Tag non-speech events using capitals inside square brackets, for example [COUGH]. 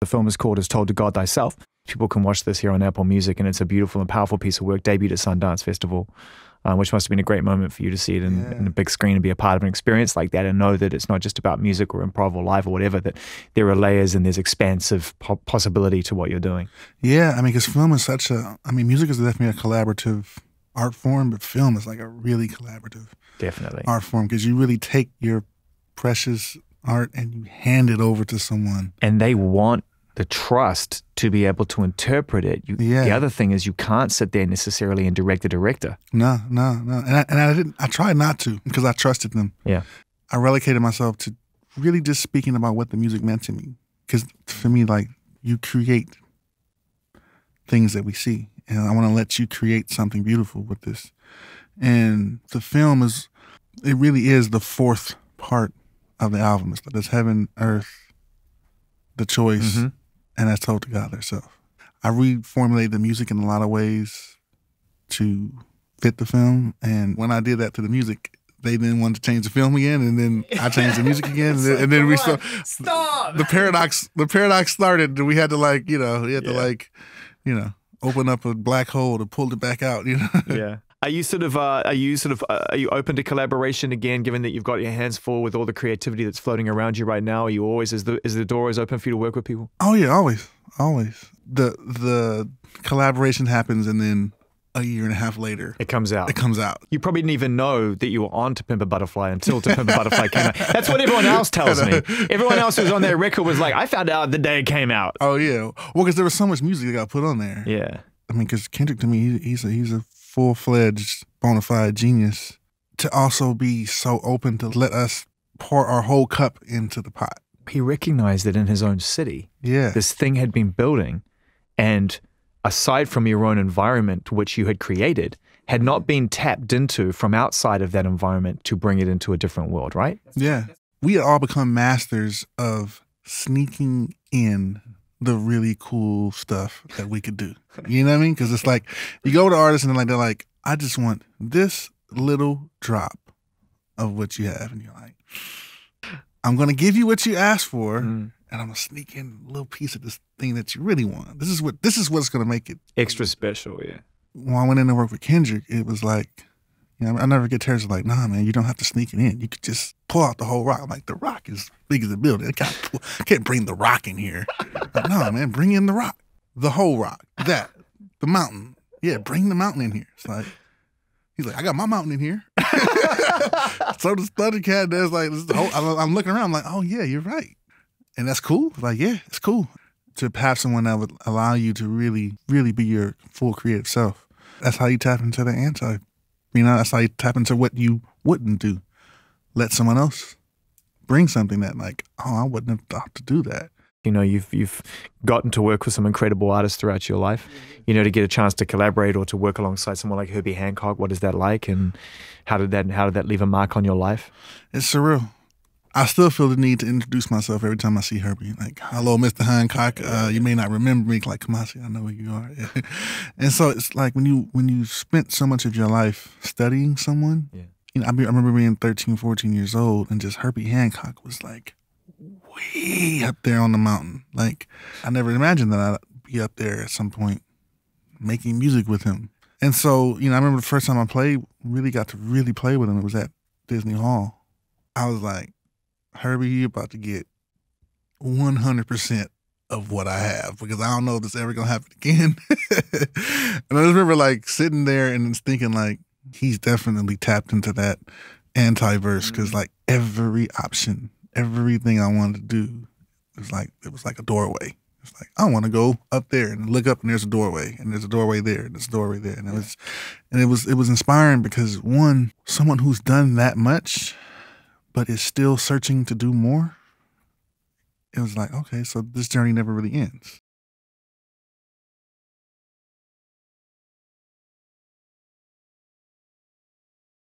The film is called As Told to God Thyself. People can watch this here on Apple Music, and it's a beautiful and powerful piece of work, debuted at Sundance Festival, uh, which must have been a great moment for you to see it in, Yeah. in a big screen and be a part of an experience like that and know that it's not just about music or improv or live or whatever, that there are layers and there's expansive po- possibility to what you're doing. Yeah, I mean, because film is such a. I mean, music is definitely a collaborative art form, but film is like a really collaborative Definitely. art form because you really take your precious art and you hand it over to someone. and they want the trust to be able to interpret it. You, Yeah. The other thing is you can't sit there necessarily and direct the director. No, no, no, and I, and I didn't. I tried not to because I trusted them. Yeah. I relegated myself to really just speaking about what the music meant to me. Because for me, like you create things that we see, and I want to let you create something beautiful with this. And the film is, it really is the fourth part of the album. It's like there's heaven, earth, the choice, Mhm. and that's told to God Thyself. I reformulated the music in a lot of ways to fit the film, and when I did that to the music, they then wanted to change the film again, and then I changed the music again, [LAUGHS] and then, and then we start. Stop. The paradox, the paradox started. We had to like, you know, we had to like, you know, open up a black hole to pull it back out. You know, yeah. Are you sort of uh, are you sort of uh, are you open to collaboration again? Given that you've got your hands full with all the creativity that's floating around you right now, are you always is the is the door always open for you to work with people? Oh yeah, always, always. The the collaboration happens, and then a year and a half later, It comes out. it comes out. You probably didn't even know that you were on To Pimp a Butterfly until To Pimp a Butterfly came out. That's what everyone else tells me. [LAUGHS] Everyone else who's on their record was like, I found out the day it came out. Oh yeah, well, because there was so much music that got put on there. Yeah. I mean, because Kendrick to me, he, he's a he's a full fledged bona fide genius. To also be so open to let us pour our whole cup into the pot. He recognized that in his own city, Yeah, this thing had been building, and aside from your own environment, which you had created, had not been tapped into from outside of that environment to bring it into a different world, right? yeah. We had all become masters of sneaking in the really cool stuff that we could do. You know what I mean? Because it's like you go to artists and they're like, they're like, I just want this little drop of what you have, and you're like, I'm gonna give you what you asked for. Mm. and I'm gonna sneak in a little piece of this thing that you really want. This is what this is what's gonna make it. Extra special, yeah. When I went in to work with Kendrick, it was like, you know, I never get tears like, nah, man, you don't have to sneak it in. You could just pull out the whole rock. I'm like the rock is big as the building. I can't, pull, can't bring the rock in here. Like, no, man, bring in the rock, the whole rock, that, the mountain. Yeah, bring the mountain in here. It's like. He's like, I got my mountain in here. [LAUGHS] so the Thundercat does like, this whole, I'm looking around, I'm like, oh yeah, you're right and that's cool. Like, yeah, it's cool to have someone that would allow you to really, really be your full creative self. That's how you tap into the anti. You know, that's how you tap into what you wouldn't do. Let someone else bring something that, like, oh, I wouldn't have thought to do that. You know, you've you've gotten to work with some incredible artists throughout your life. You know, to get a chance to collaborate or to work alongside someone like Herbie Hancock, what is that like, and how did that how did that leave a mark on your life? It's surreal. I still feel the need to introduce myself every time I see Herbie. Like, hello, Mr. Hancock. Uh, you may not remember me. Like, Kamasi, I know who you are. [LAUGHS] and so it's like when you when you spent so much of your life studying someone. Yeah. You know, I, be, I remember being 13, 14 years old, and just Herbie Hancock was like way up there on the mountain. Like, I never imagined that I'd be up there at some point making music with him. And so, you know, I remember the first time I played, really got to really play with him. It was at Disney Hall. I was like, Herbie, you about to get 100% of what I have because I don't know if this ever gonna happen again. [LAUGHS] and I just remember like sitting there and just thinking like he's definitely tapped into that anti-verse because mm-hmm. like every option, everything I wanted to do was like it was like a doorway. It's like I want to go up there and look up and there's a doorway and there's a doorway there and there's a doorway there and it was and it was it was inspiring because one someone who's done that much but is still searching to do more. It was like okay, so this journey never really ends.